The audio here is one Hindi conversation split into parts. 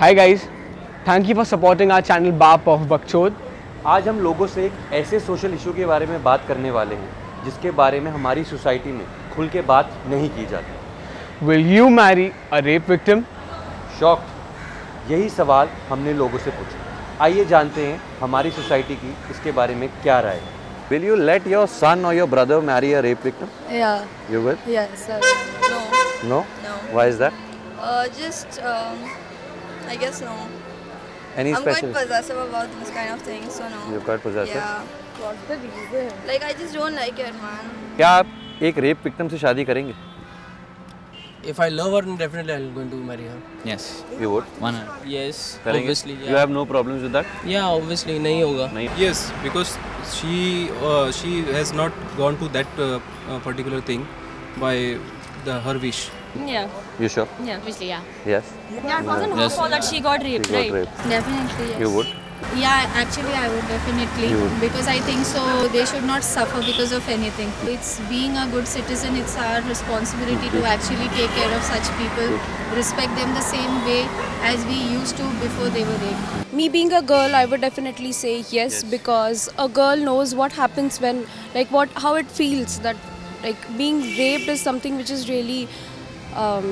Hi guys, thank you for supporting our channel Bap of Bakchod. आज हम लोगों से एक ऐसे सोशल इशू के बारे में बात करने वाले हैं जिसके बारे में हमारी सोसाइटी में खुल के बात नहीं की जाती। Will you marry a rape victim? शौक यही सवाल हमने लोगों से पूछा। आइए जानते हैं हमारी सोसाइटी की इसके बारे में क्या राय है। Will you let your son और your brother marry a rape victim Yeah, you will yes. No, no no. Why is that Uh, just, um, I guess no. Any I'm special? quite possessive about this kind of things, so no. You quite possessive Yeah. What's the reason? Like, I just don't like it, man. क्या आप एक रेप विक्टिम से शादी करेंगे If I love her, then definitely I'm going to marry her. Yes, you would one. Yes, करेंगे obviously. Yeah. Have no problems with that yeah, obviously नहीं होगा. नहीं Yes, because she uh, she has not gone to that uh, uh, particular thing by the her wish. Yeah. You sure? Yeah. Obviously, yeah. Yes? Yeah, it wasn't her fault that she got raped, she right? Raped. Definitely, yes. You would? Yeah, actually I would definitely would. because I think so they should not suffer because of anything. It's being a good citizen, it's our responsibility to actually take care of such people, respect them the same way as we used to before they were raped. Me being a girl, I would definitely say yes, yes. because a girl knows what happens when like what how it feels that like being raped is something which is really um,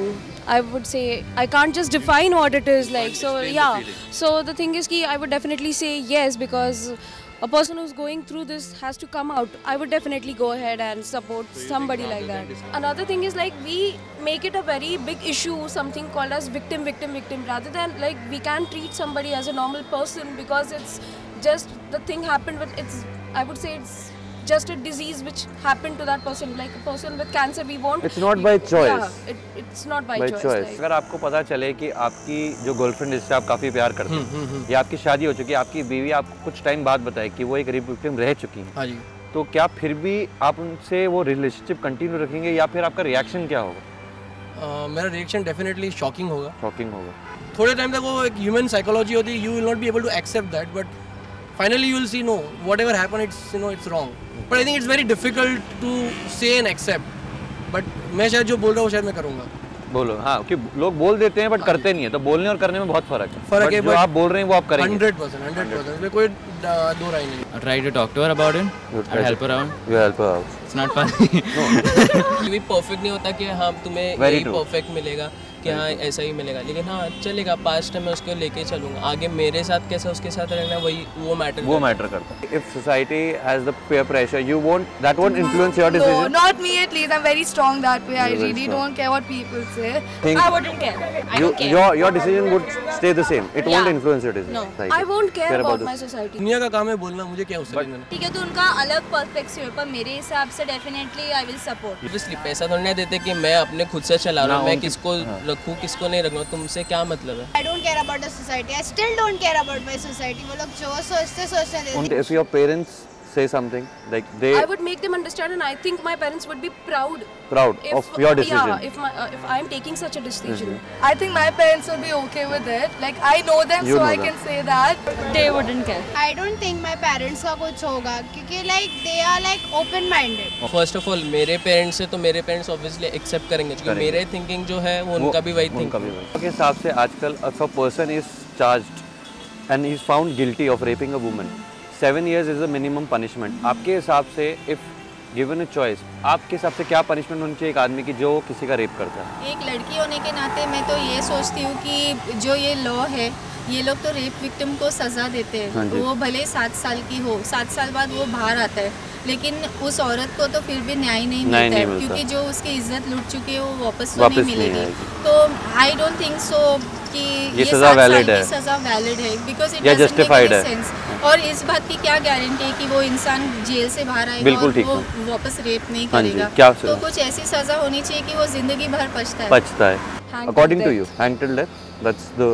i would say i can't just define what it is like so yeah. so the thing is ki i would definitely say yes because a person who's going through this has to come out. I would definitely go ahead and support somebody like that. another thing is like we make it a very big issue something called as victim victim victim rather than like we can treat somebody as a normal person because it's just the thing happened But it's i would say it's just a disease which happened to that person like a person with cancer we won't It's not by choice. yeah it, it's not by, by choice, choice like- अगर आपको पता चले कि आपकी जो गर्लफ्रेंड जिससे आप काफ़ी प्यार करते हैं या आपकी शादी हो चुकी है आपकी बीवी आपको कुछ टाइम बाद बताए कि वो एक रेप विक्टिम रह चुकी हैं। हाँ जी। तो क्या फिर भी आप उनसे वो रिलेशनशिप कंटिन्यू रखेंगे या फिर आपका रिएक्शन क्या होगा? Uh, मेरा रिएक्शन डेफिनेटली शॉकिंग होगा। शॉकिंग होगा। थोड़े टाइम तक वो एक ह्यूमन साइकोलॉजी होती है you will not be able to accept that but you will see no whatever happen it's you know it's wrong but I think it's very difficult to say and accept but मैं शायद जो बोल रहा हूँ वो शायद मैं करूँगा। बोलो। हाँ कि लोग बोल देते हैं बट करते नहीं है। तो बोलने और करने में बहुत फ़र्क है। फ़र्क But है, जो but- आप बोल रहे हैं वो आप करेंगे। हंड्रेड परसेंट हंड्रेड परसेंट इसमें कोई दो राय नहीं try to talk to her about it. Good I'll help her out. You help her out. It's not funny. ये भी परफेक्ट नहीं होता कि हाँ तुम्हें Very यही. परफेक्ट मिलेगा। कि हाँ ऐसा ही मिलेगा। लेकिन हाँ चलेगा पास्ट में उसको लेके चलूँगा। आगे मेरे साथ कैसा उसके साथ रहना वही वो मैटर वो मैटर करता है। If society has the peer pressure you won't that won't influence your decision not me at least I am very strong that way I really don't care what people say I wouldn't care your your decision would stay the same it won't influence your decision I won't care about my society दुनिया का काम है बोलना मुझे क्या उससे ठीक है तो उनका अलग पर्सपेक्टिव है पर मेरे हिसाब से definitely I will support obviously पैसा तो थोड़ी ना देते कि मैं अपने खुद से चला रहा हूँ मैं किसको रखूँ किसको नहीं रखना तुमसे क्या मतलब है? I don't care about the society I still don't care about my society वो लोग जो सोचते सोचते देते say something like they i would make them understand and i think my parents would be proud proud if of your decision yeah if my uh, if i'm taking such a decision I think my parents will be okay with it. Like I know them, You so know I them. can say that. They wouldn't care. Think my parents का कुछ होगा क्योंकि like they are like open minded first of all मेरे पेरेंट्स है तो मेरे पेरेंट्स ऑब्वियसली एक्सेप्ट करेंगे क्योंकि करेंगे। मेरे थिंकिंग जो है वो वो- उनका भी वही उनका थिंकिंग भी वही के हिसाब से आजकल if a person is charged and is found guilty of raping a woman years is the minimum punishment आपके हिसाब से इफ़ गिवन अ चॉइस आपके हिसाब से क्या पनिशमेंट होनी चाहिए एक आदमी की जो किसी का रेप करता है? एक लड़की होने के नाते मैं तो ये सोचती हूँ कि जो ये लॉ है ये लोग तो रेप विक्टिम को सज़ा देते हाँ। हैं। वो भले सात साल की हो सात साल बाद वो बाहर आता है। लेकिन उस औरत को तो फिर भी न्याय नहीं मिलता नहीं है मिलता। क्योंकि जो उसकी इज़्ज़त लूट चुकी है वो वापस तो नहीं मिलेगी। तो आई डोंट थिंक सो कि ये सज़ा की है। सज़ा वैलिड है बिकॉज़ इट या justified है। सेंस और इस बात की क्या गारंटी है कि वो इंसान जेल से बाहर आएगा बिल्कुल ठीक वो वापस रेप नहीं हाँ करेगा क्या तो कुछ ऐसी सज़ा होनी चाहिए कि वो ज़िंदगी भर पछता है बचता है to you hang till death that's the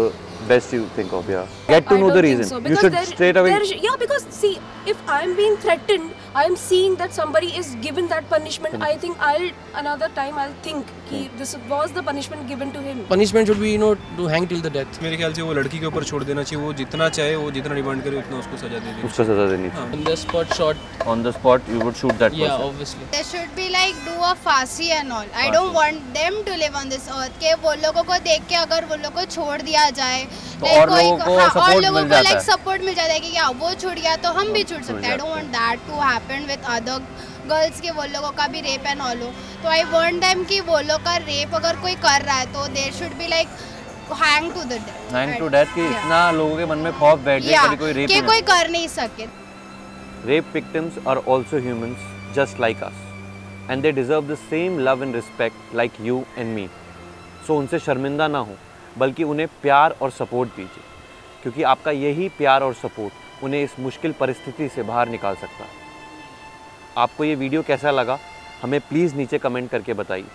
best you think of yeah get to I know the reason so, you should there- straight away there yeah, because see, if I'm being threatened, I'm seeing that somebody is given that punishment. I think I'll another time I'll think कि this was the punishment given to him. Punishment should be you know to hang till the death मेरे ख्याल से वो लड़की के ऊपर छोड़ देना चाहिए वो जितना चाहे वो जितना डिमांड करे उतना उसको सजा दे दे उसको सजा देनी चाहिए on the spot shot on the spot you would shoot that या person obviously They should be like do a फांसी and all. I don't want them to live on this earth. के वो लोगों को देख के अगर वो लोग को छोड़ दिया जाए तो और लोगों को हाँ, और लोगों मिल को जाता है। सपोर्ट मिल जाता है कि या वो छूट गया तो हम भी छूट सकते हैं। I don't want that to happen with other girls के वो लोगों का भी रेप एंड ऑल हो। तो आई वांट देम कि वो लोग का रेप अगर कोई कर रहा है तो there should be like hang to the nine to death कि इतना लोगों के मन में खौफ बैठ जाए कभी कोई रेप कि कोई कर नहीं सके। Rape victims are also humans just like us and they deserve the same love and respect like you and me. So उनसे शर्मिंदा ना हो। बल्कि उन्हें प्यार और सपोर्ट दीजिए, क्योंकि आपका यही प्यार और सपोर्ट उन्हें इस मुश्किल परिस्थिति से बाहर निकाल सकता है। आपको ये वीडियो कैसा लगा, हमें प्लीज़ नीचे कमेंट करके बताइए।